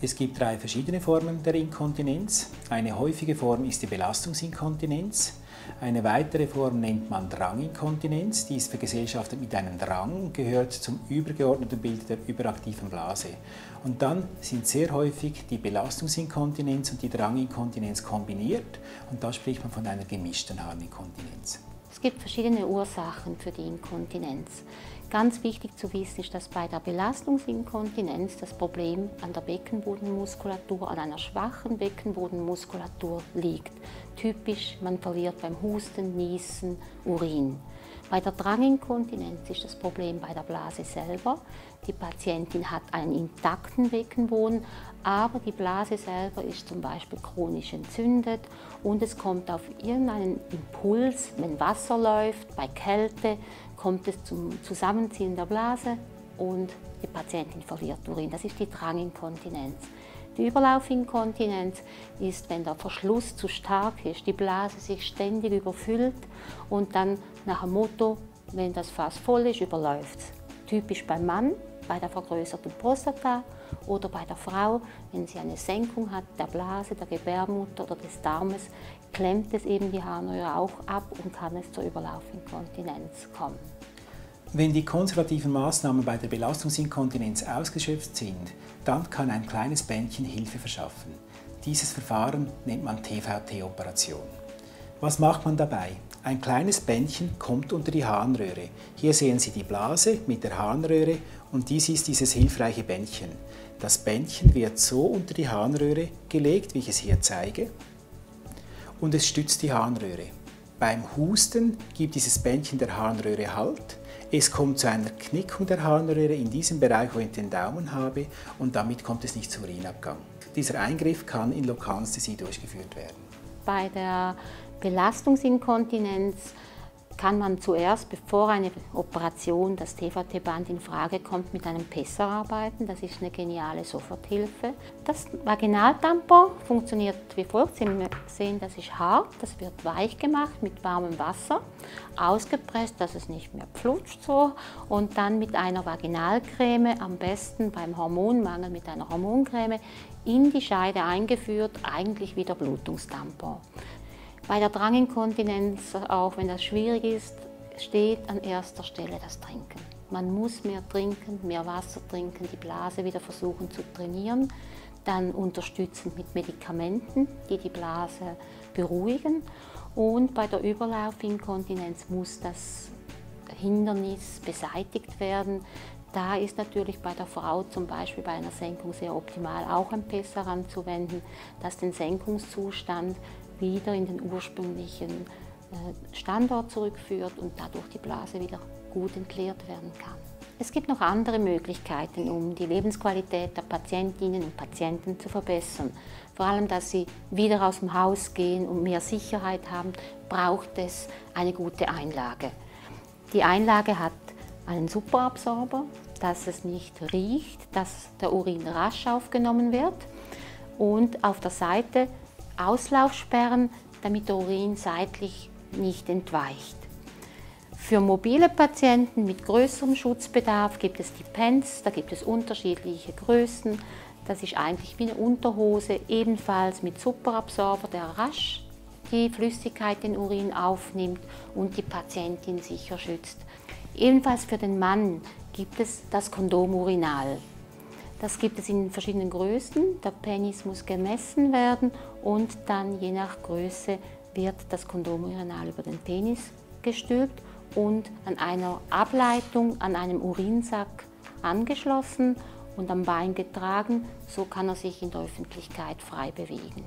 Es gibt drei verschiedene Formen der Inkontinenz. Eine häufige Form ist die Belastungsinkontinenz. Eine weitere Form nennt man Dranginkontinenz. Die ist vergesellschaftet mit einem Drang und gehört zum übergeordneten Bild der überaktiven Blase. Und dann sind sehr häufig die Belastungsinkontinenz und die Dranginkontinenz kombiniert und da spricht man von einer gemischten Harninkontinenz. Es gibt verschiedene Ursachen für die Inkontinenz. Ganz wichtig zu wissen ist, dass bei der Belastungsinkontinenz das Problem an der Beckenbodenmuskulatur, an einer schwachen Beckenbodenmuskulatur liegt. Typisch, man verliert beim Husten, Niesen, Urin. Bei der Dranginkontinenz ist das Problem bei der Blase selber. Die Patientin hat einen intakten Beckenboden, aber die Blase selber ist zum Beispiel chronisch entzündet und es kommt auf irgendeinen Impuls, wenn Wasser läuft, bei Kälte kommt es zum Zusammenziehen der Blase und die Patientin verliert Urin. Das ist die Dranginkontinenz. Die Überlaufinkontinenz ist, wenn der Verschluss zu stark ist, die Blase sich ständig überfüllt und dann nach dem Motto, wenn das Fass voll ist, überläuft es. Typisch beim Mann, bei der vergrößerten Prostata oder bei der Frau, wenn sie eine Senkung hat der Blase, der Gebärmutter oder des Darmes, klemmt es eben die Harnröhre auch ab und kann es zur Überlaufinkontinenz kommen. Wenn die konservativen Maßnahmen bei der Belastungsinkontinenz ausgeschöpft sind, dann kann ein kleines Bändchen Hilfe verschaffen. Dieses Verfahren nennt man TVT-Operation. Was macht man dabei? Ein kleines Bändchen kommt unter die Harnröhre. Hier sehen Sie die Blase mit der Harnröhre und dies ist dieses hilfreiche Bändchen. Das Bändchen wird so unter die Harnröhre gelegt, wie ich es hier zeige, und es stützt die Harnröhre. Beim Husten gibt dieses Bändchen der Harnröhre Halt es kommt zu einer Knickung der Harnröhre in diesem Bereich, wo ich den Daumen habe und damit kommt es nicht zu Urinabgang. Dieser Eingriff kann in Lokalanästhesie durchgeführt werden. Bei der Belastungsinkontinenz kann man zuerst, bevor eine Operation das TVT-Band in Frage kommt, mit einem Pesser arbeiten. Das ist eine geniale Soforthilfe. Das Vaginaltampon funktioniert wie folgt. Sie sehen, das ist hart, das wird weich gemacht mit warmem Wasser, ausgepresst, dass es nicht mehr flutscht so und dann mit einer Vaginalcreme, am besten beim Hormonmangel mit einer Hormoncreme, in die Scheide eingeführt, eigentlich wie der Blutungstampon. Bei der Dranginkontinenz, auch wenn das schwierig ist, steht an erster Stelle das Trinken. Man muss mehr trinken, mehr Wasser trinken, die Blase wieder versuchen zu trainieren, dann unterstützend mit Medikamenten, die die Blase beruhigen. Und bei der Überlaufinkontinenz muss das Hindernis beseitigt werden. Da ist natürlich bei der Frau zum Beispiel bei einer Senkung sehr optimal auch ein Pesser anzuwenden, dass den Senkungszustand wieder in den ursprünglichen äh, Standort zurückführt und dadurch die Blase wieder gut entleert werden kann. Es gibt noch andere Möglichkeiten, um die Lebensqualität der Patientinnen und Patienten zu verbessern. Vor allem, dass sie wieder aus dem Haus gehen und mehr Sicherheit haben, braucht es eine gute Einlage. Die Einlage hat einen Superabsorber, dass es nicht riecht, dass der Urin rasch aufgenommen wird. Und auf der Seite Auslaufsperren, damit der Urin seitlich nicht entweicht. Für mobile Patienten mit größerem Schutzbedarf gibt es die Pens, da gibt es unterschiedliche Größen. Das ist eigentlich wie eine Unterhose, ebenfalls mit Superabsorber, der rasch die Flüssigkeit, den Urin aufnimmt und die Patientin sicher schützt. Ebenfalls für den Mann gibt es das Kondom Urinal. Das gibt es in verschiedenen Größen. Der Penis muss gemessen werden und dann je nach Größe wird das Kondomurinal über den Penis gestülpt und an einer Ableitung an einem Urinsack angeschlossen und am Bein getragen. So kann er sich in der Öffentlichkeit frei bewegen.